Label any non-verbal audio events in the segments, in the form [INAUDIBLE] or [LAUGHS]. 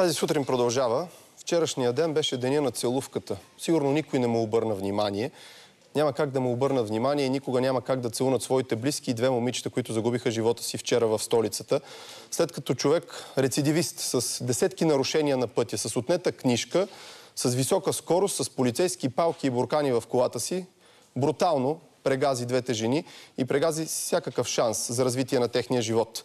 Тази сутрин продължава. Вчерашния ден беше деня на целувката. Сигурно никой не му обърна внимание. Няма как да му обърна внимание и никога няма как да целунат своите близки и две момичета, които загубиха живота си вчера в столицата. След като човек, рецидивист, с десетки нарушения на пътя, с отнета книжка, с висока скорост, с полицейски палки и буркани в колата си, брутално прегази двете жени и прегази всякакъв шанс за развитие на техния живот.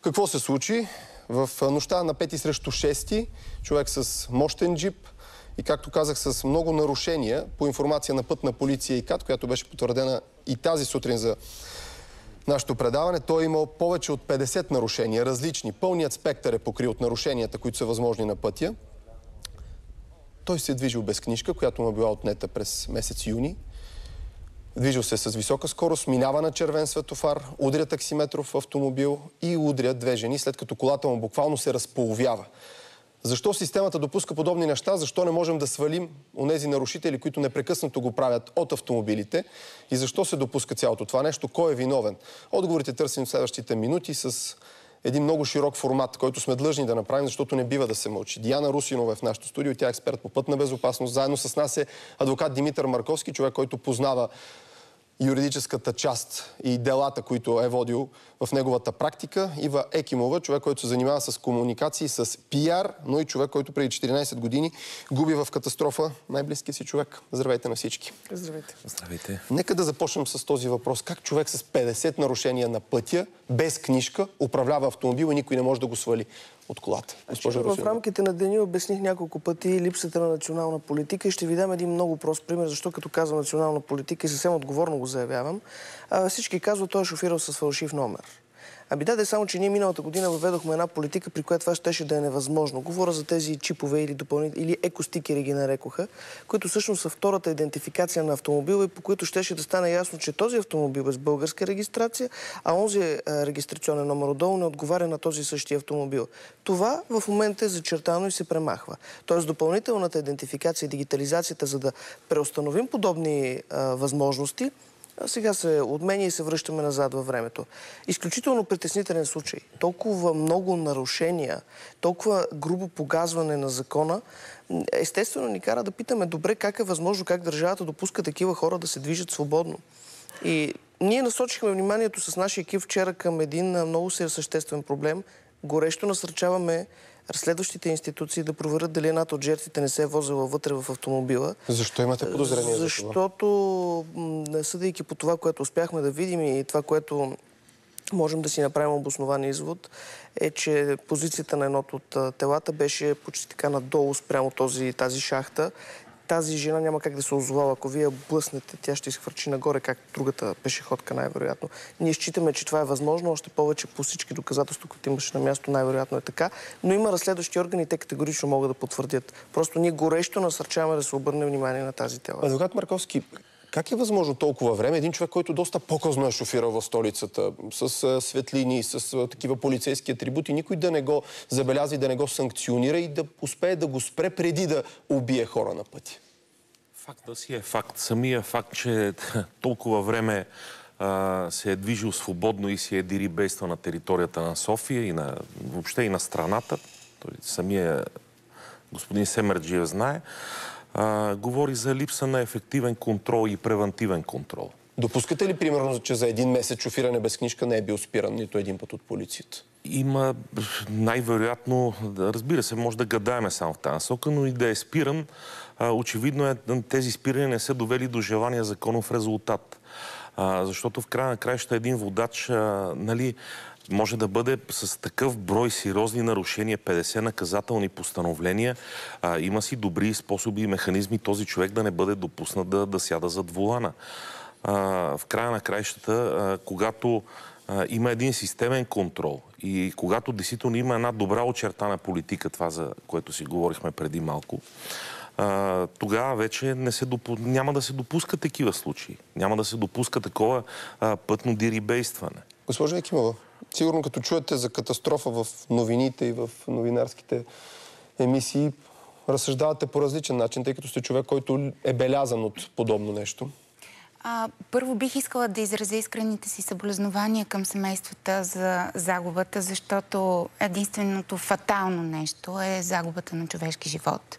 Какво се случи? В нощта на 5 срещу 6 човек с мощен джип и, както казах, с много нарушения по информация на пътна полиция и КАТ, която беше потвърдена и тази сутрин за нашето предаване, той е имал повече от 50 нарушения, различни. Пълният спектър е покрил от нарушенията, които са възможни на пътя. Той се е движил без книжка, която му е била отнета през месец юни. Движил се с висока скорост, минава на червен светофар, удря таксиметров автомобил и удря две жени, след като колата му буквално се разполовява. Защо системата допуска подобни неща? Защо не можем да свалим онези нарушители, които непрекъснато го правят от автомобилите? И защо се допуска цялото това нещо? Кой е виновен? Отговорите търсим в следващите минути с един много широк формат, който сме длъжни да направим, защото не бива да се мълчи. Диана Русинова е в нашото студио, тя е експерт по пътна безопасност. Заедно с нас е адвокат Димитър Марковски, човек, който познава юридическата част и делата, които е водил в неговата практика. Ива Екимова, човек, който се занимава с комуникации, с пиар, но и човек, който преди 14 години губи в катастрофа най-близкия си човек. Здравейте на всички. Здравейте. Здравейте. Нека да започнем с този въпрос. Как човек с 50 нарушения на пътя, без книжка, управлява автомобил и никой не може да го свали от колата? Госпожа в рамките на деня обясних няколко пъти липсата на национална политика и ще ви дам един много прост пример, защо като казвам национална политика и съвсем отговорно го заявявам. А, всички казват, той е шофирал с фалшив номер. Ами да, да, само, че ние миналата година въведохме една политика, при която това щеше да е невъзможно. Говоря за тези чипове или, допълнителни, или екостикери ги нарекоха, които всъщност са втората идентификация на автомобила и по които щеше да стане ясно, че този автомобил е с българска регистрация, а онзи е, регистрационен номер отдолу не отговаря на този същия автомобил. Това в момента е зачертано и се премахва. Тоест допълнителната идентификация и дигитализацията, за да преустановим подобни а, възможности, сега се отменя и се връщаме назад във времето. Изключително притеснителен случай. Толкова много нарушения, толкова грубо погазване на закона, естествено ни кара да питаме добре как е възможно, как държавата допуска такива хора да се движат свободно. И ние насочихме вниманието с нашия екип вчера към един много съществен проблем. Горещо насърчаваме разследващите институции да проверят дали едната от жертвите не се е возила вътре в автомобила. Защо имате подозрение за това? Защото, съдейки по това, което успяхме да видим и това, което можем да си направим обоснован извод, е, че позицията на едното от телата беше почти така надолу спрямо този, тази шахта тази жена няма как да се озовава. Ако вие блъснете, тя ще изхвърчи нагоре, както другата пешеходка най-вероятно. Ние считаме, че това е възможно, още повече по всички доказателства, които имаше на място, най-вероятно е така. Но има разследващи органи те категорично могат да потвърдят. Просто ние горещо насърчаваме да се обърне внимание на тази тела. Адвокат Марковски, как е възможно толкова време един човек, който доста по-късно е шофирал в столицата, с светлини, с такива полицейски атрибути, никой да не го забеляза и да не го санкционира и да успее да го спре преди да убие хора на пътя? Факта си е факт. Самия факт, че [LAUGHS] толкова време се е движил свободно и си е дирибейства на територията на София и на, въобще и на страната, той самия господин Семерджиев знае, а, говори за липса на ефективен контрол и превентивен контрол. Допускате ли, примерно, че за един месец шофиране без книжка не е бил спиран нито един път от полицията? Има най-вероятно, разбира се, може да гадаеме само в тази насока, но и да е спиран, очевидно е, тези спирания не са довели до желания законов резултат. Защото в края на краища един водач, нали, може да бъде с такъв брой сериозни нарушения, 50 наказателни постановления. А, има си добри способи и механизми този човек да не бъде допуснат да, да сяда зад волана. А, в края на краищата, а, когато а, има един системен контрол и когато действително има една добра очертана политика, това за което си говорихме преди малко, тогава вече не се допу... няма да се допуска такива случаи. Няма да се допуска такова а, пътно дирибействане. Госпожа Екимова, сигурно като чуете за катастрофа в новините и в новинарските емисии, разсъждавате по различен начин, тъй като сте човек, който е белязан от подобно нещо. А, първо бих искала да изразя искрените си съболезнования към семействата за загубата, защото единственото фатално нещо е загубата на човешки живот.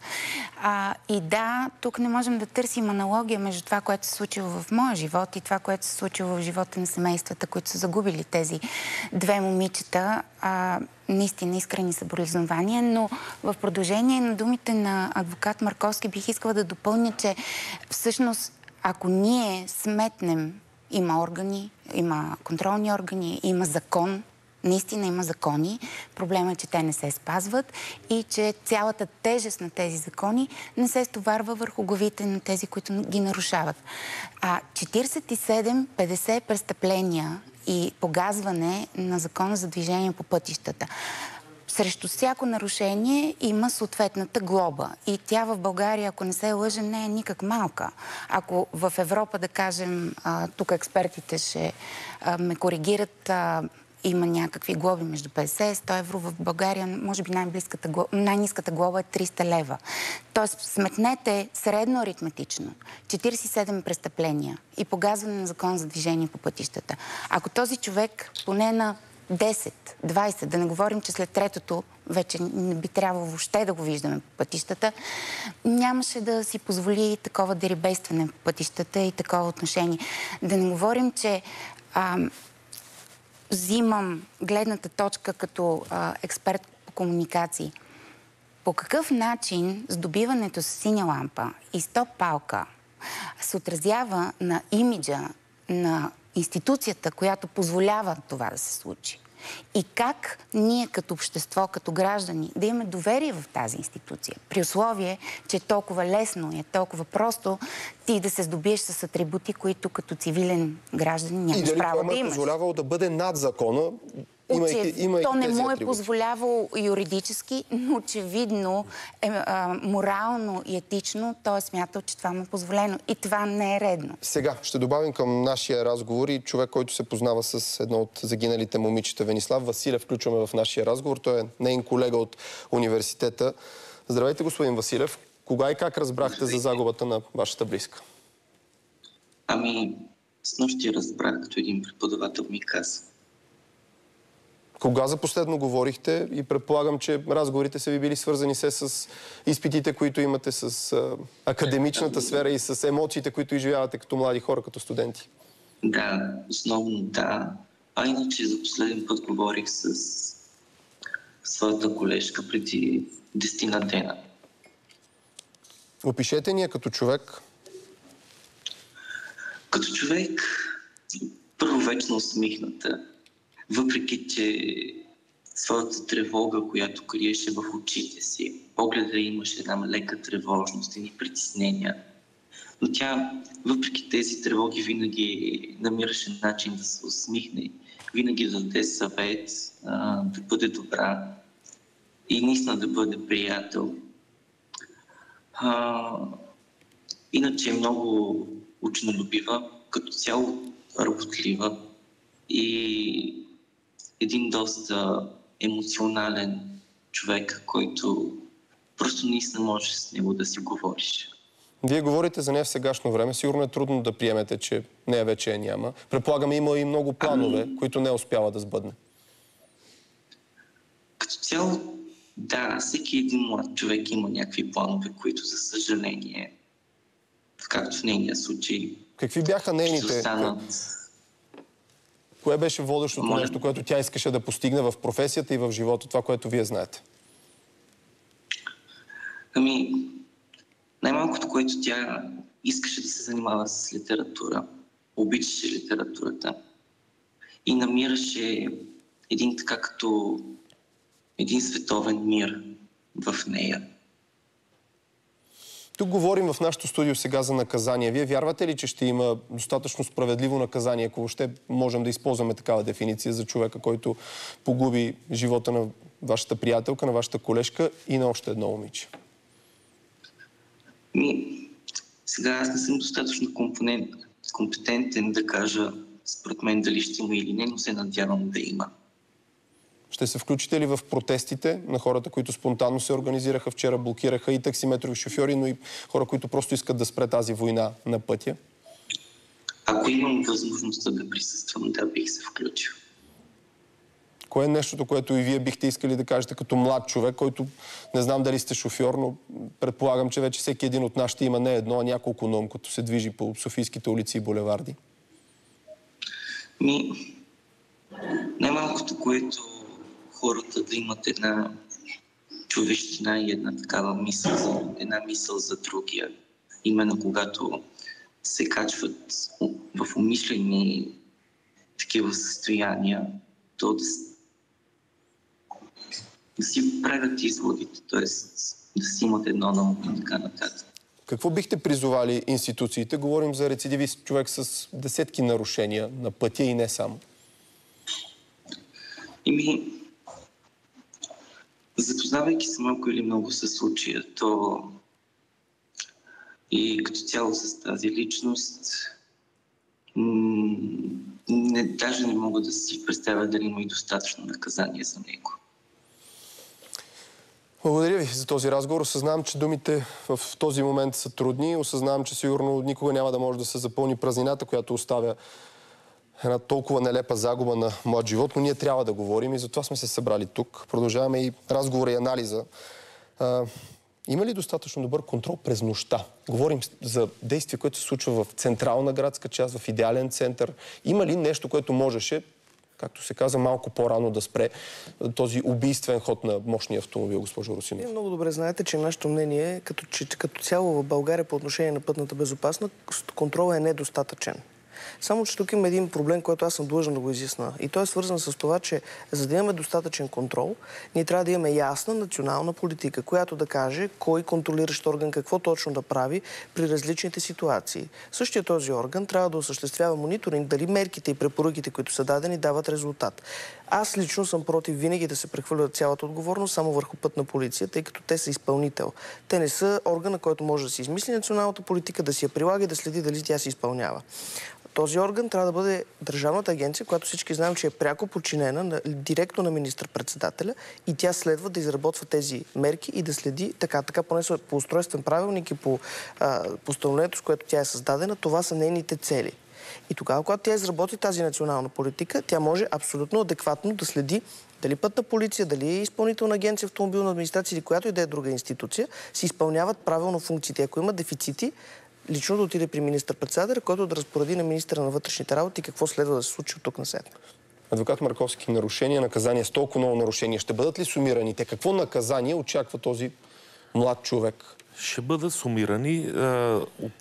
А, и да, тук не можем да търсим аналогия между това, което се случило в моя живот и това, което се случило в живота на семействата, които са загубили тези две момичета. А, наистина искрени съболезнования, но в продължение на думите на адвокат Марковски бих искала да допълня, че всъщност ако ние сметнем, има органи, има контролни органи, има закон, наистина има закони. Проблемът е, че те не се спазват и че цялата тежест на тези закони не се стоварва върху главите на тези, които ги нарушават. А 47-50 престъпления и погазване на закона за движение по пътищата срещу всяко нарушение има съответната глоба. И тя в България, ако не се лъже, не е никак малка. Ако в Европа, да кажем, тук експертите ще ме коригират, има някакви глоби между 50 и 100 евро. В България, може би, най-низката глоба е 300 лева. Тоест, сметнете средно аритметично 47 престъпления и погазване на закон за движение по пътищата. Ако този човек поне на 10, 20, да не говорим, че след третото вече не би трябвало въобще да го виждаме по пътищата, нямаше да си позволи такова дерибействане по пътищата и такова отношение. Да не говорим, че а, взимам гледната точка като а, експерт по комуникации. По какъв начин сдобиването с синя лампа и стоп палка се отразява на имиджа на институцията, която позволява това да се случи. И как ние като общество, като граждани, да имаме доверие в тази институция, при условие, че е толкова лесно и е толкова просто ти да се здобиеш с атрибути, които като цивилен гражданин нямаш право да имаш. И дали това е позволявало да бъде над закона, Имайки, имайки то не му е позволявало юридически, но очевидно е, а, морално и етично той е смятал, че това му е позволено. И това не е редно. Сега ще добавим към нашия разговор и човек, който се познава с едно от загиналите момичета, Венислав Василев, включваме в нашия разговор. Той е нейн колега от университета. Здравейте, господин Василев. Кога и как разбрахте за загубата на вашата близка? Ами, с нощи разбрах, като един преподавател ми каза. Кога за последно говорихте и предполагам, че разговорите са ви били свързани се с изпитите, които имате, с а, академичната сфера и с емоциите, които изживявате като млади хора, като студенти? Да, основно да. А иначе за последен път говорих с своята колежка преди 10 на дена. Опишете ни я като човек. Като човек, първо вечно усмихната, въпреки че своята тревога, която криеше в очите си, погледа имаше една лека тревожност и притеснения. Но тя, въпреки тези тревоги, винаги намираше начин да се усмихне, винаги да даде съвет, да бъде добра и наистина да бъде приятел. А, иначе е много учнолюбива, като цяло работлива и един доста емоционален човек, който просто наистина можеш с него да си говориш. Вие говорите за нея в сегашно време. Сигурно е трудно да приемете, че нея вече е няма. Предполагаме, има и много планове, ами... които не успява да сбъдне. Като цяло, да, всеки един млад човек има някакви планове, които, за съжаление, както в нейния случай, Какви бяха нейните? Останат Кое беше водещото нещо, което тя искаше да постигне в професията и в живота, това, което вие знаете? Ами, най-малкото, което тя искаше да се занимава с литература, обичаше литературата и намираше един така като един световен мир в нея. Тук говорим в нашото студио сега за наказание. Вие вярвате ли, че ще има достатъчно справедливо наказание, ако въобще можем да използваме такава дефиниция за човека, който погуби живота на вашата приятелка, на вашата колежка и на още едно момиче? Ми, сега аз не съм достатъчно компонент, компетентен да кажа според мен дали ще има или не, но се надявам да има. Ще се включите ли в протестите на хората, които спонтанно се организираха вчера, блокираха и таксиметрови шофьори, но и хора, които просто искат да спре тази война на пътя? ако имам възможността да присъствам, да бих се включил. Кое е нещото, което и вие бихте искали да кажете като млад човек, който не знам дали сте шофьор, но предполагам, че вече всеки един от нас ще има не едно, а няколко ном, като се движи по Софийските улици и булеварди? Ми, най-малкото, което хората да имат една човещина и една такава мисъл, за, една мисъл за другия. Именно когато се качват в умишлени такива състояния, то да, да си правят изводите, т.е. да си имат едно на и така нататък. Какво бихте призовали институциите? Говорим за рецидивист човек с десетки нарушения на пътя и не само. Ими, запознавайки се малко или много с случая, то и като цяло с тази личност, не, даже не мога да си представя дали има и достатъчно наказание за него. Благодаря ви за този разговор. Осъзнавам, че думите в този момент са трудни. Осъзнавам, че сигурно никога няма да може да се запълни празнината, която оставя една толкова нелепа загуба на млад живот, но ние трябва да говорим и затова сме се събрали тук. Продължаваме и разговора и анализа. А, има ли достатъчно добър контрол през нощта? Говорим за действие, което се случва в централна градска част, в идеален център. Има ли нещо, което можеше, както се каза, малко по-рано да спре този убийствен ход на мощния автомобил, госпожо Русинов? Вие много добре знаете, че нашето мнение е, като, че като цяло в България по отношение на пътната безопасност, контролът е недостатъчен. Само, че тук има един проблем, който аз съм длъжен да го изясна. И той е свързан с това, че за да имаме достатъчен контрол, ние трябва да имаме ясна национална политика, която да каже кой контролиращ орган какво точно да прави при различните ситуации. Същия този орган трябва да осъществява мониторинг дали мерките и препоръките, които са дадени, дават резултат. Аз лично съм против винаги да се прехвърля цялата отговорност само върху път на полиция, тъй като те са изпълнител. Те не са органа, който може да си измисли националната политика, да си я прилага и да следи дали тя се изпълнява. Този орган трябва да бъде Държавната агенция, която всички знаем, че е пряко подчинена на, директно на министър-председателя и тя следва да изработва тези мерки и да следи така, така поне по устройствен правилник и по постановлението, с което тя е създадена, това са нейните цели. И тогава, когато тя изработи тази национална политика, тя може абсолютно адекватно да следи дали пътна полиция, дали е изпълнителна агенция автомобилна администрация или която и да е друга институция, си изпълняват правилно функциите. Ако има дефицити, лично да отиде при министър-председателя, който да разпореди на министра на вътрешните работи какво следва да се случи от тук на след. Адвокат Марковски, нарушения, наказания с толкова много нарушения, ще бъдат ли сумирани? Те какво наказание очаква този млад човек? Ще бъдат сумирани.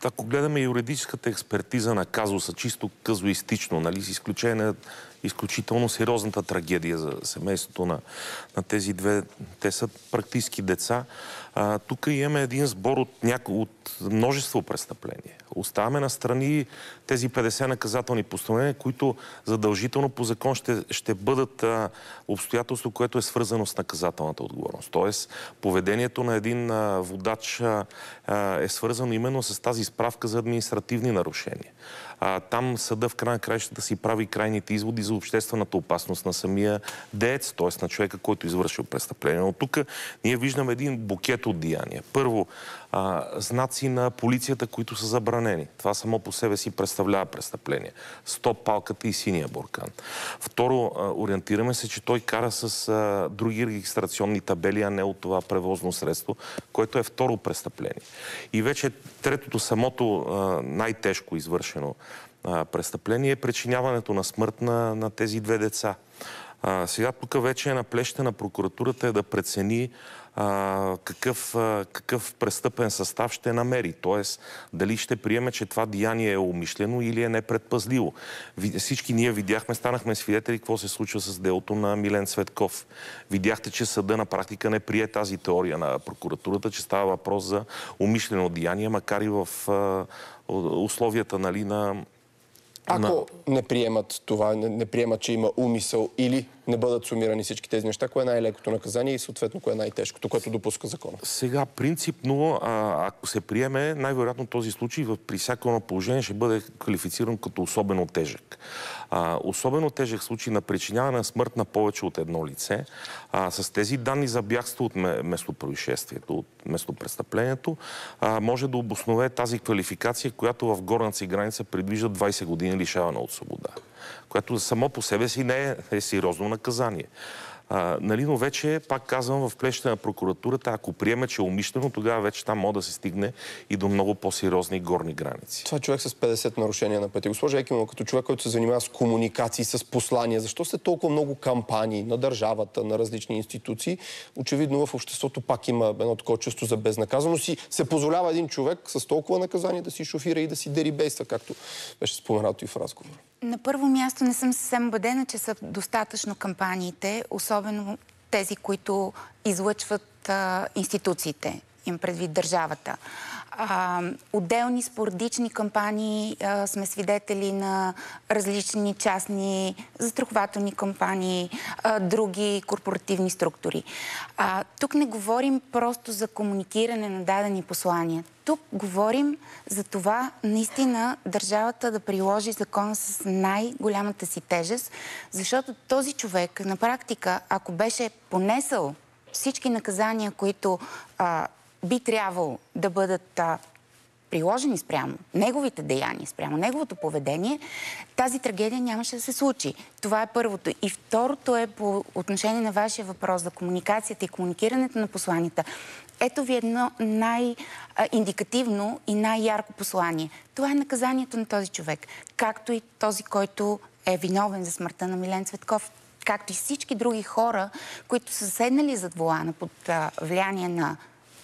Ако гледаме юридическата експертиза на казуса, чисто казуистично, нали, с изключение на изключително сериозната трагедия за семейството на, на тези две. Те са практически деца. А, тук имаме един сбор от, няко, от множество престъпления. Оставаме на страни тези 50 наказателни постановления, които задължително по закон ще, ще бъдат а, обстоятелство, което е свързано с наказателната отговорност. Тоест, поведението на един а, водач а, е свързано именно с тази справка за административни нарушения а, там съда в край на краищата си прави крайните изводи за обществената опасност на самия деец, т.е. на човека, който е извършил престъпление. Но тук ние виждаме един букет от деяния. Първо, а, знаци на полицията, които са забранени. Това само по себе си представлява престъпление. Стоп палката и синия буркан. Второ, а, ориентираме се, че той кара с а, други регистрационни табели, а не от това превозно средство, което е второ престъпление. И вече третото, самото най-тежко извършено престъпление е причиняването на смърт на, на тези две деца. А, сега тук вече е на плеща на прокуратурата е да прецени а, какъв, а, какъв престъпен състав ще намери. Тоест, дали ще приеме, че това деяние е умишлено или е непредпазливо. Всички ние видяхме, станахме свидетели какво се случва с делото на Милен Цветков. Видяхте, че съда на практика не прие тази теория на прокуратурата, че става въпрос за умишлено деяние, макар и в а, условията нали, на Ако не приемат това, не, не приемат, че има умисъл или не бъдат сумирани всички тези неща, кое е най-лекото наказание и съответно кое е най-тежкото, което допуска закона? Сега, принципно, а, ако се приеме, най-вероятно този случай в, при всяко едно положение ще бъде квалифициран като особено тежък. А, особено тежък случай на причиняване на смърт на повече от едно лице, а, с тези данни за бягство от местопроизшествието, от местопрестъплението, а, може да обоснове тази квалификация, която в горната си граница предвижда 20 години лишаване от свобода което само по себе си не е, е сериозно наказание. Нали, но вече, пак казвам, в плеща на прокуратурата, ако приеме, че е умишлено, тогава вече там може да се стигне и до много по-сериозни горни граници. Това е човек с 50 нарушения на пъти. Госпожа Екимова, като човек, който се занимава с комуникации, с послания, защо сте толкова много кампании на държавата, на различни институции? Очевидно в обществото пак има едно такова чувство за безнаказаност и се позволява един човек с толкова наказание да си шофира и да си дерибейства, както беше споменато и в разговора. На първо място не съм съвсем убедена, че са достатъчно кампаниите, особено тези, които излъчват а, институциите, им предвид държавата. Отделни спорадични кампании сме свидетели на различни частни застрахователни кампании, други корпоративни структури. Тук не говорим просто за комуникиране на дадени послания. Тук говорим за това наистина държавата да приложи закона с най-голямата си тежест, защото този човек на практика, ако беше понесъл всички наказания, които би трябвало да бъдат приложени спрямо неговите деяния, спрямо неговото поведение, тази трагедия нямаше да се случи. Това е първото. И второто е по отношение на вашия въпрос за комуникацията и комуникирането на посланията. Ето ви едно най-индикативно и най-ярко послание. Това е наказанието на този човек, както и този, който е виновен за смъртта на Милен Цветков както и всички други хора, които са седнали зад волана под влияние на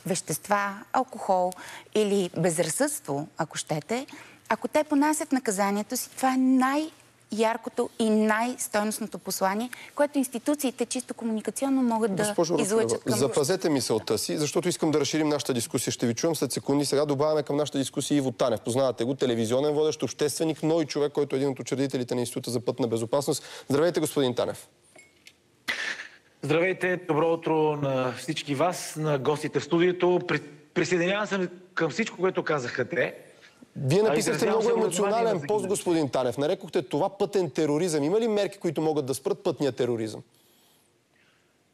вещества, алкохол или безразсъдство, ако щете, ако те понасят наказанието си, това е най- яркото и най-стойностното послание, което институциите чисто комуникационно могат да Госпожо излъчат към Запазете мисълта си, защото искам да разширим нашата дискусия. Ще ви чуем след секунди. Сега добавяме към нашата дискусия Иво Танев. Познавате го, телевизионен водещ, общественик, но и човек, който е един от учредителите на Института за пътна безопасност. Здравейте, господин Танев. Здравейте, добро утро на всички вас, на гостите в студиото. Присъединявам се към всичко, което казаха те. Вие написахте много емоционален пост, господин Танев. Нарекохте това пътен тероризъм. Има ли мерки, които могат да спрат пътния тероризъм?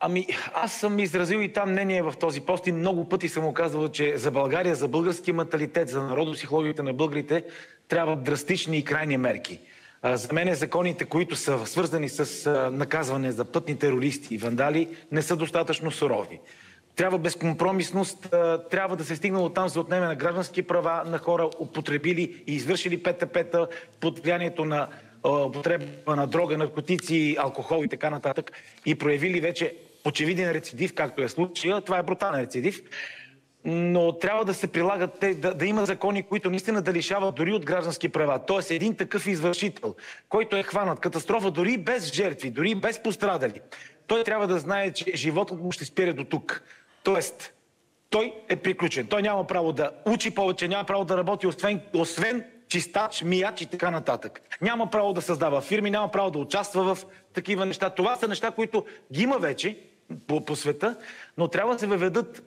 Ами, аз съм изразил и там мнение в този пост и много пъти съм оказвал, че за България, за български менталитет, за народопсихологията на българите трябва драстични и крайни мерки. За мен законите, които са свързани с наказване за пътни терористи и вандали, не са достатъчно сурови. Трябва безкомпромисност, трябва да се стигнало там за отнеме на граждански права на хора, употребили и извършили ПТП-та под влиянието на употреба на дрога, наркотици, алкохол и така нататък и проявили вече очевиден рецидив, както е случая. Това е брутален рецидив но трябва да се прилагат, да, да има закони, които наистина да лишават дори от граждански права. Тоест един такъв извършител, който е хванат катастрофа дори без жертви, дори без пострадали, той трябва да знае, че животът му ще спира до тук. Тоест, той е приключен. Той няма право да учи повече, няма право да работи, освен, освен чистач, мияч и така нататък. Няма право да създава фирми, няма право да участва в такива неща. Това са неща, които ги има вече по, по света, но трябва да се въведат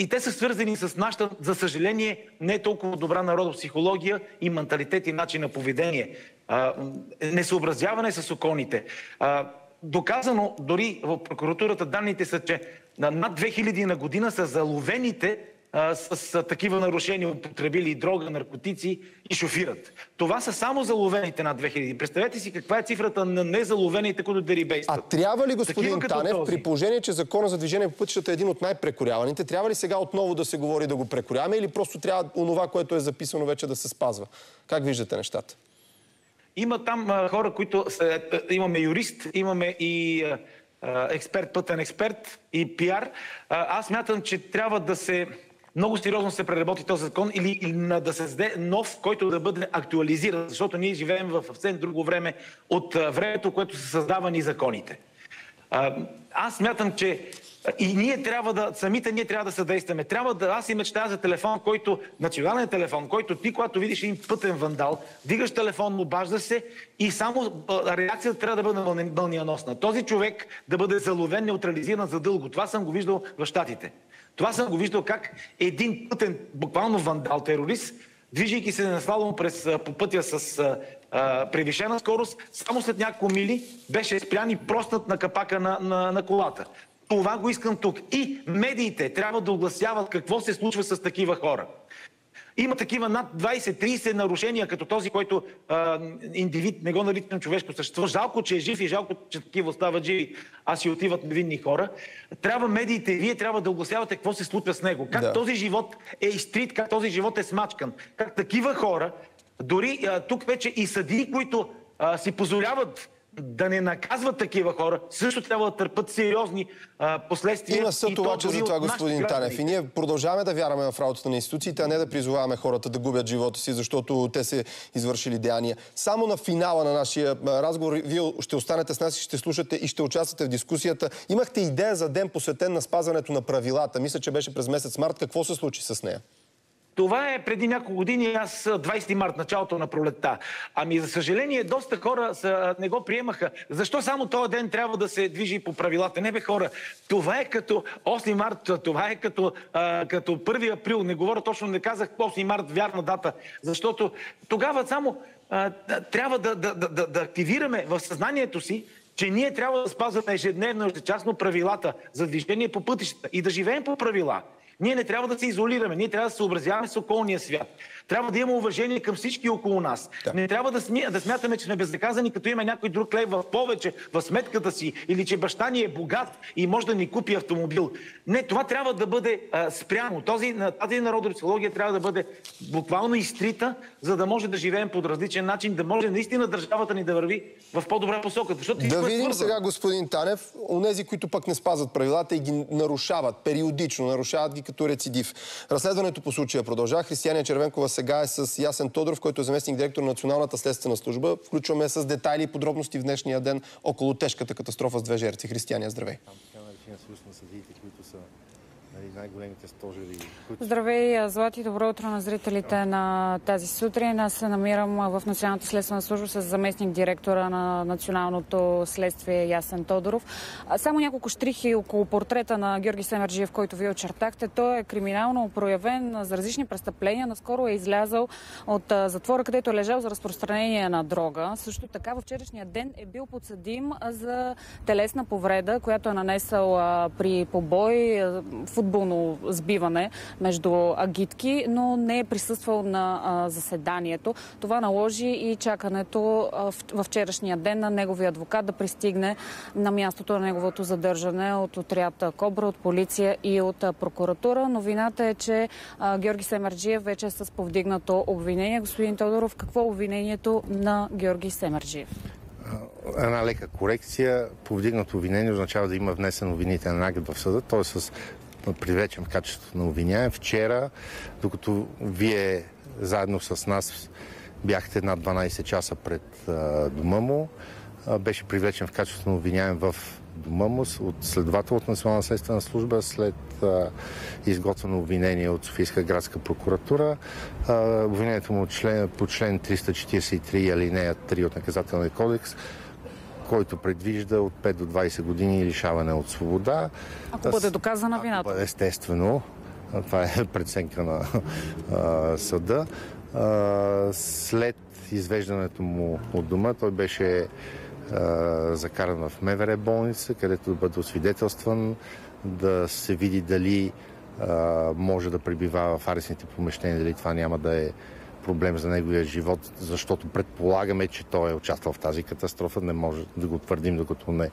и, те са свързани с нашата, за съжаление, не толкова добра народопсихология и менталитет и начин на поведение. А, несъобразяване с околните. А, доказано, дори в прокуратурата данните са, че над 2000 на година са заловените а, с, с такива нарушения, употребили дрога, наркотици и шофират. Това са само заловените над 2000. Представете си каква е цифрата на незаловените, които дерибействат. А трябва ли, господин Танев, при положение, че закона за движение по пътищата е един от най-прекоряваните, трябва ли сега отново да се говори да го прекоряваме или просто трябва онова, което е записано вече да се спазва? Как виждате нещата? Има там а, хора, които... Са, е, е, имаме юрист, имаме и... А, експерт, пътен експерт и пиар. Аз мятам, че трябва да се много сериозно се преработи този закон или, или да се създаде нов, който да бъде актуализиран, защото ние живеем в съвсем друго време от времето, което са създавани законите. Аз смятам, че И ние трябва да, самите ние трябва да съдействаме. Трябва да, аз и мечтая за телефон, който, национален телефон, който ти, когато видиш един пътен вандал, дигаш телефон, обажда се и само реакцията трябва да бъде бълнияносна. Този човек да бъде заловен, неутрализиран за дълго. Това съм го виждал в Штатите. Това съм го виждал как един пътен, буквално вандал, терорист, движейки се на слалом през, по пътя с а, превишена скорост, само след няколко мили беше спрян и простнат на капака на, на, на колата. Това го искам тук. И медиите трябва да огласяват какво се случва с такива хора. Има такива над 20-30 нарушения, като този, който а, индивид, не го наричам човешко същество. Жалко, че е жив и жалко, че такива остават живи, а си отиват невинни хора. Трябва медиите, вие трябва да огласявате какво се случва с него. Как да. този живот е изтрит, как този живот е смачкан. Как такива хора, дори а, тук вече и съдии, които а, си позволяват да не наказват такива хора, също трябва да търпат сериозни а, последствия. Има съд обаче за това, господин Танев. И ние продължаваме да вярваме в работата на институциите, а не да призоваваме хората да губят живота си, защото те се извършили деяния. Само на финала на нашия разговор вие ще останете с нас и ще слушате и ще участвате в дискусията. Имахте идея за ден посветен на спазването на правилата. Мисля, че беше през месец март. Какво се случи с нея? Това е преди няколко години, аз 20 март, началото на пролетта. Ами, за съжаление, доста хора са, не го приемаха. Защо само този ден трябва да се движи по правилата? Не бе хора, това е като 8 март, това е като, а, като 1 април. Не говоря точно, не казах 8 март, вярна дата. Защото тогава само а, трябва да, да, да, да активираме в съзнанието си, че ние трябва да спазваме ежедневно, ежечасно правилата за движение по пътищата и да живеем по правила. Ние не трябва да се изолираме, ние трябва да се съобразяваме с околния свят. Трябва да имаме уважение към всички около нас. Да. Не трябва да, сми, да смятаме, че сме безнаказани, като има някой друг лев в повече в сметката си или че баща ни е богат и може да ни купи автомобил. Не, това трябва да бъде а, спрямо. Този, тази народопсихология трябва да бъде буквално изтрита, за да може да живеем по различен начин, да може наистина държавата ни да върви в по-добра посока. Защото да видим свързан. сега, господин Танев, онези, които пък не спазват правилата и ги нарушават периодично, нарушават ги като рецидив. Разследването по случая продължава. Християния Червенкова сега е с Ясен Тодоров, който е заместник директор на Националната следствена служба. Включваме с детайли и подробности в днешния ден около тежката катастрофа с две жертви. Християния, здравей! Нали, най-големите стожери. Които... Здравей, Злати, добро утро на зрителите на тази сутрин. Аз се намирам в Националната следствена служба с заместник директора на Националното следствие Ясен Тодоров. Само няколко штрихи около портрета на Георги Семерджиев, който вие очертахте. Той е криминално проявен за различни престъпления. Наскоро е излязъл от затвора, където е лежал за разпространение на дрога. Също така във вчерашния ден е бил подсъдим за телесна повреда, която е нанесъл при побой, футбол футболно сбиване между агитки, но не е присъствал на заседанието. Това наложи и чакането в, във вчерашния ден на неговия адвокат да пристигне на мястото на неговото задържане от отряд Кобра, от полиция и от прокуратура. Новината е, че Георги Семерджиев вече е с повдигнато обвинение. Господин Тодоров, какво е обвинението на Георги Семерджиев? една лека корекция. Повдигнато обвинение означава да има внесен обвинителен акт в съда. Той е с привлечен в качеството на обвиняем. Вчера, докато вие заедно с нас бяхте над 12 часа пред дома му, беше привлечен в качеството на обвиняем в дома му от следовател от Национална следствена служба след изготвено обвинение от Софийска градска прокуратура. Обвинението му по член 343 алинея 3 от наказателния кодекс който предвижда от 5 до 20 години лишаване от свобода. Ако бъде доказана вината. Естествено. [LAUGHS] Това е преценка на а, съда. А, след извеждането му от дома, той беше а, закаран в МВР болница, където да бъде освидетелстван, да се види дали а, може да пребива в арестните помещения, дали това няма да е проблем за неговия живот, защото предполагаме, че той е участвал в тази катастрофа. Не може да го твърдим, докато не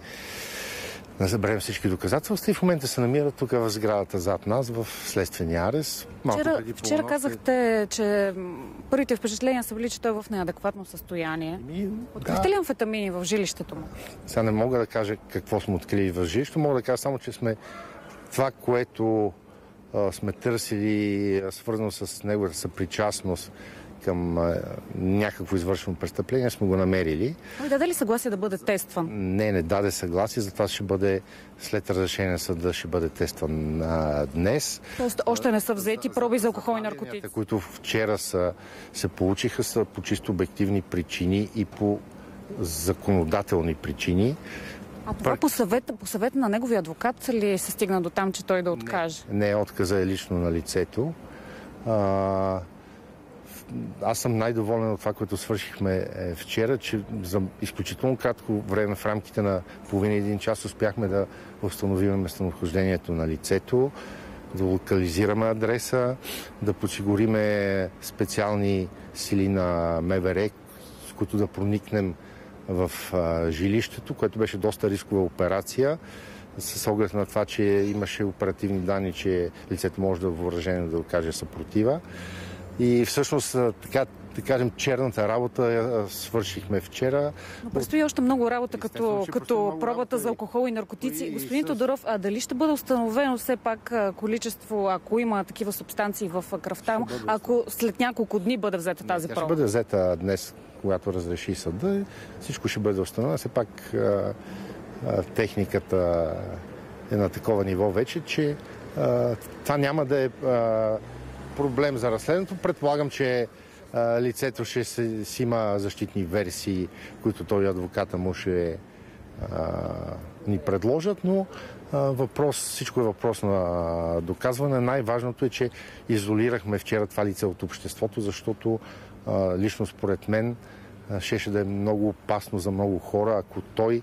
не съберем всички доказателства и в момента се намира тук в сградата зад нас в следствения арест. Вчера, вчера казахте, че първите впечатления са били, че той е в неадекватно състояние. Ми, Открихте да. ли амфетамини в жилището му? Сега не мога да кажа какво сме открили в жилището, мога да кажа само, че сме това, което сме търсили, свързано с неговата съпричастност към а, някакво извършено престъпление, сме го намерили. Той даде ли съгласие да бъде тестван? Не, не даде съгласие, затова ще бъде след разрешение на съда ще бъде тестван а, днес. Тоест още не са взети проби за алкохол и наркотици. Които вчера са, се получиха, са по чисто обективни причини и по законодателни причини. А това по съвет, по съвет на неговия адвокат ли се стигна до там, че той да откаже? Не, отказа е лично на лицето. А, аз съм най-доволен от това, което свършихме е, вчера, че за изключително кратко време, в рамките на половина един час, успяхме да установим местонахождението на лицето, да локализираме адреса, да подсигуриме специални сили на МВР, с които да проникнем в жилището, което беше доста рискова операция, с оглед на това, че имаше оперативни данни, че лицето може да е въоръжено да окаже съпротива. И всъщност, така да кажем, черната работа я свършихме вчера. Но предстои още много работа, като, като пробата работа за и- алкохол и наркотици. и Господин с- Тодоров, а дали ще бъде установено все пак количество, ако има такива субстанции в кръвта му, ако след няколко дни бъде взета тази Тя ще проба? бъде взета днес, когато разреши съда. и Всичко ще бъде установено. Все пак а, а, техниката е на такова ниво вече, че а, това няма да е а, проблем за разследването. Предполагам, че лицето ще се, си има защитни версии, които той адвоката му ще а, ни предложат, но а, въпрос, всичко е въпрос на доказване. Най-важното е, че изолирахме вчера това лице от обществото, защото а, лично според мен щеше да е много опасно за много хора, ако той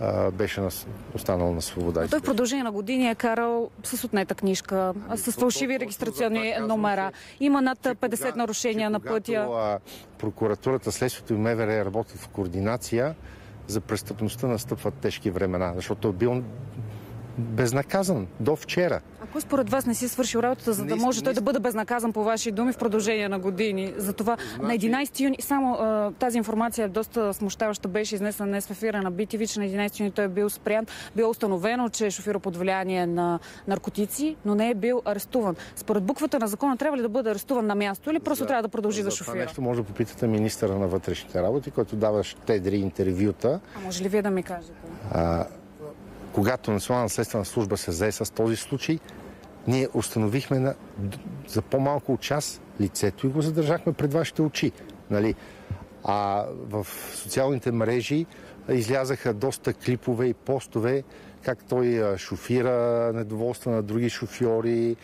а, беше на, останал на свобода. Той в продължение на години е карал с отнета книжка, а, с фалшиви регистрационни номера. Има над 50 нарушения на пътя. А, прокуратурата, следствието и МВР работят в координация, за престъпността настъпват тежки времена, защото е бил безнаказан до вчера. Ако според вас не си е свършил работата, за да Не- може той не- да бъде безнаказан по ваши думи в продължение на години. Затова на 11 юни, само а, тази информация е доста смущаваща, беше изнесена днес в ефира на BTV, че на 11 юни той е бил спрян. Било установено, че е шофира под влияние на наркотици, но не е бил арестуван. Според буквата на закона трябва ли да бъде арестуван на място или просто трябва да продължи да За това шофира? нещо може да попитате министъра на вътрешните работи, който дава щедри интервюта. А може ли вие да ми кажете? Когато Национална следствена служба се зае с този случай, ние установихме на, за по-малко от час лицето и го задържахме пред вашите очи. Нали? А в социалните мрежи излязаха доста клипове и постове, как той шофира, недоволства на други шофьори,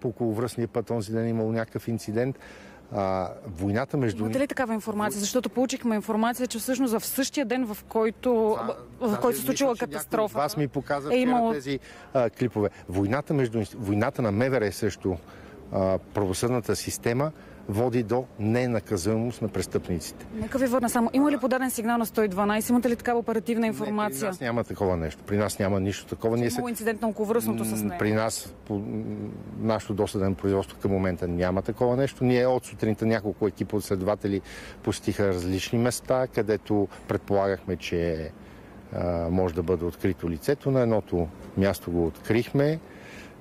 по околовръстния път онзи ден имал някакъв инцидент. А, войната между... Имате ли такава информация? Защото получихме информация, че всъщност в същия ден, в който, в който се случила мисля, катастрофа. Вас ми показа е имало- тези а, клипове. Войната, между, войната на МВР срещу а, правосъдната система води до ненаказуемост на престъпниците. Нека ви върна само. Има ли подаден сигнал на 112? Имате ли такава оперативна Не, информация? при нас няма такова нещо. При нас няма нищо такова. Ние се... Имало инцидент на околовръстното с нея. При нас, по нашето досъден производство към момента няма такова нещо. Ние от сутринта няколко екипа от следователи посетиха различни места, където предполагахме, че а, може да бъде открито лицето. На едното място го открихме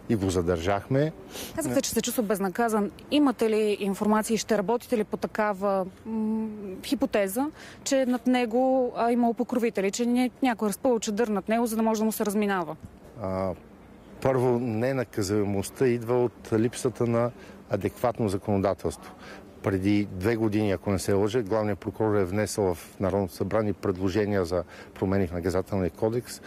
и го задържахме. Казахте, че се чувства безнаказан. Имате ли информация и ще работите ли по такава хипотеза, че над него а, имало покровители, че ня- някой разпъл чадър над него, за да може да му се разминава? А, първо, ненаказуемостта идва от липсата на адекватно законодателство. Преди две години, ако не се лъжа, главният прокурор е внесъл в Народното събрание предложения за промени в наказателния кодекс,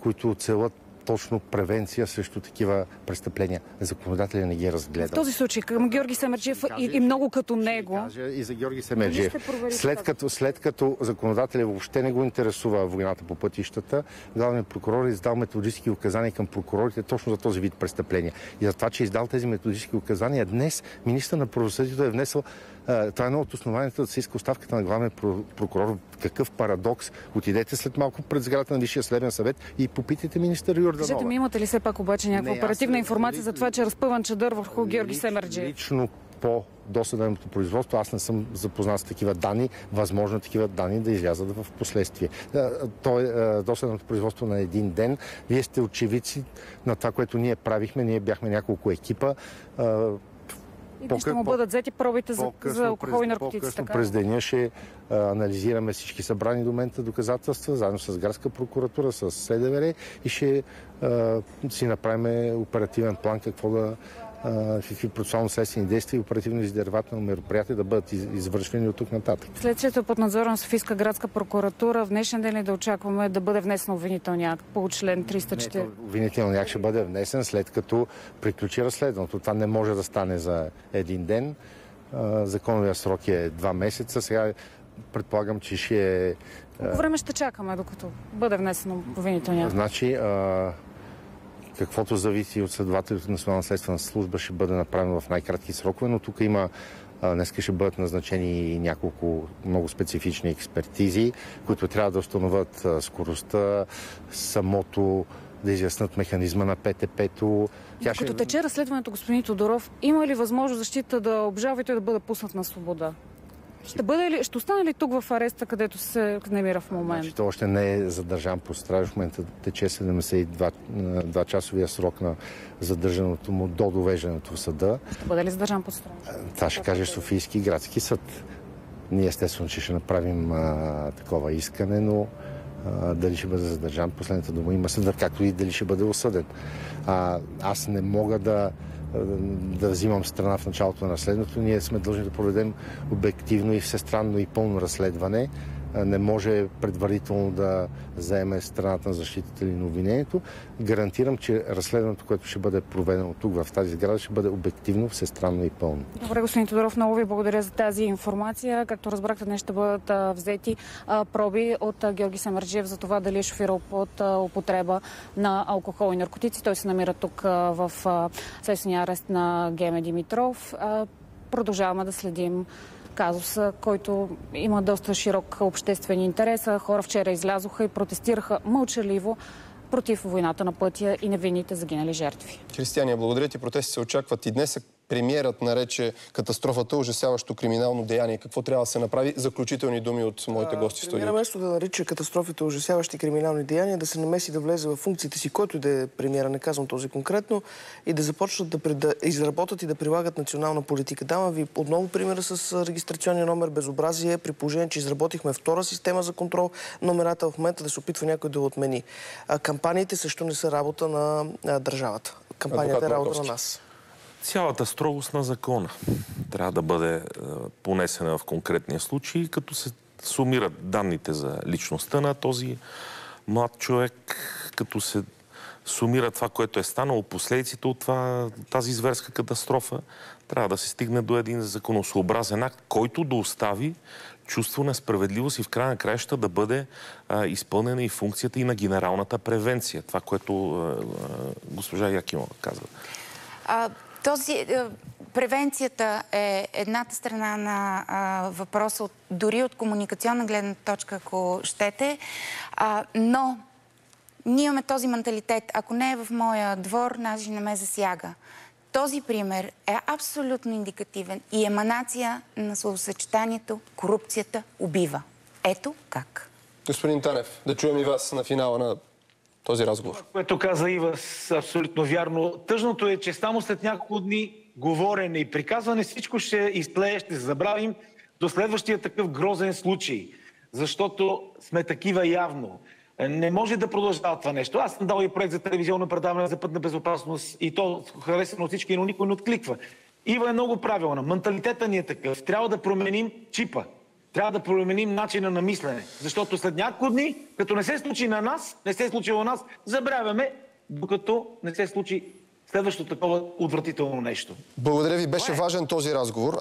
които целят точно превенция срещу такива престъпления. Законодателя не ги е В разгледал. този случай към Георги Семерджиев и, и много като него. И за Георги Семерджиев. След като, след като законодателя въобще не го интересува войната по пътищата, главният прокурор е издал методически указания към прокурорите точно за този вид престъпления. И за това, че е издал тези методически указания, днес министър на правосъдието е внесъл това е едно от основанията да се иска оставката на главния про- прокурор. Какъв парадокс. Отидете след малко пред сградата на Висшия следен съвет и попитайте министър Йорданова. Кажете ми, имате ли все пак обаче някаква Не, аз- оперативна информация ли- за това, че е разпъван чадър върху Георги Лич- Семерджиев? Лично по досъдебното производство аз не съм запознат с такива данни. Възможно е такива данни да излязат в последствие. То е, досъдебното производство на един ден. Вие сте очевидци на това, което ние правихме. Ние бяхме няколко екипа. И ще му бъдат взети пробите за, за алкохол и наркотици. По-късно така. през деня ще а, анализираме всички събрани до момента доказателства, заедно с Градска прокуратура, с СДВР и ще а, си направим оперативен план какво да какви процесуално-следствени действия и оперативно-издирвателни мероприятия да бъдат из, извършвани от тук нататък. Следствието под надзора на Софийска градска прокуратура в днешен ден ли да очакваме да бъде внесен обвинителния акт по член 304? Обвинителният акт ще бъде внесен след като приключи разследването. Това не може да стане за един ден. Законовия срок е два месеца. Сега предполагам, че ще е Колко време ще чакаме, докато бъде внесен обвинителния акт? Значи, а, каквото зависи от следователите от Национална следствена служба ще бъде направено в най-кратки срокове, но тук има Днеска ще бъдат назначени няколко много специфични експертизи, които трябва да установят скоростта, самото, да изяснат механизма на ПТП-то. Тя Като тече разследването, господин Тодоров, има ли възможност защита да той да бъде пуснат на свобода? Ще, бъде ли, ще остане ли тук в ареста, където се намира в момента? Значи, още не е задържан по страж. В момента тече 72 часовия срок на задържането му до довеждането в съда. Ще бъде ли задържан под страж? Това ще каже Софийски градски съд. Ние естествено, че ще направим а, такова искане, но а, дали ще бъде задържан, последната дума има съда, както и дали ще бъде осъден. А, аз не мога да, да взимам страна в началото на разследването. Ние сме длъжни да проведем обективно и всестранно и пълно разследване. Не може предварително да заеме страната на защитата или на обвинението. Гарантирам, че разследването, което ще бъде проведено тук в тази сграда, ще бъде обективно, всестранно и пълно. Добре, господин Тодоров, много ви благодаря за тази информация. Както разбрахте, днес ще бъдат взети проби от Георги Самарджиев за това дали е шофирал под употреба на алкохол и наркотици. Той се намира тук в следствения арест на Геме Димитров. Продължаваме да следим казуса, който има доста широк обществен интерес. Хора вчера излязоха и протестираха мълчаливо против войната на пътя и невинните загинали жертви. Християния, благодаря ти. Протести се очакват и днес. Премиерът нарече катастрофата ужасяващо криминално деяние. Какво трябва да се направи? Заключителни думи от моите гости в Премиера студиото. вместо да нарича катастрофите ужасяващи криминални деяния, да се намеси да влезе в функциите си, който да е премиера, не казвам този конкретно, и да започнат да, да изработят и да прилагат национална политика. Давам ви отново примера с регистрационния номер безобразие, при положение, че изработихме втора система за контрол номерата в момента да се опитва някой да я отмени. А, кампаниите също не са работа на а, държавата. Кампанията е работа на нас. Цялата строгост на закона трябва да бъде е, понесена в конкретния случай, като се сумират данните за личността на този млад човек, като се сумира това, което е станало, последиците от това, тази зверска катастрофа, трябва да се стигне до един законосообразен акт, който да остави чувство на справедливост и в края на краища да бъде а, изпълнена и функцията и на генералната превенция. Това, което а, а, госпожа Якимова казва. А, този, е, превенцията е едната страна на а, въпроса, от, дори от комуникационна гледна точка, ако щете, а, но ние имаме този менталитет. Ако не е в моя двор, значи не ме засяга. Този пример е абсолютно индикативен и еманация на словосъчетанието корупцията убива. Ето как. Господин Танев, да чуем и вас на финала на този разговор. което каза Ива, абсолютно вярно. Тъжното е, че само след няколко дни говорене и приказване всичко ще изтлее, ще забравим до следващия такъв грозен случай. Защото сме такива явно. Не може да продължава това нещо. Аз съм дал и проект за телевизионно предаване за пътна безопасност и то харесано от всички, но никой не откликва. Ива е много правилна. Менталитета ни е такъв. Трябва да променим чипа. Трябва да променим начина на мислене. Защото след няколко дни, като не се случи на нас, не се е случило на нас, забравяме, докато не се случи следващото такова отвратително нещо. Благодаря ви. Беше важен този разговор.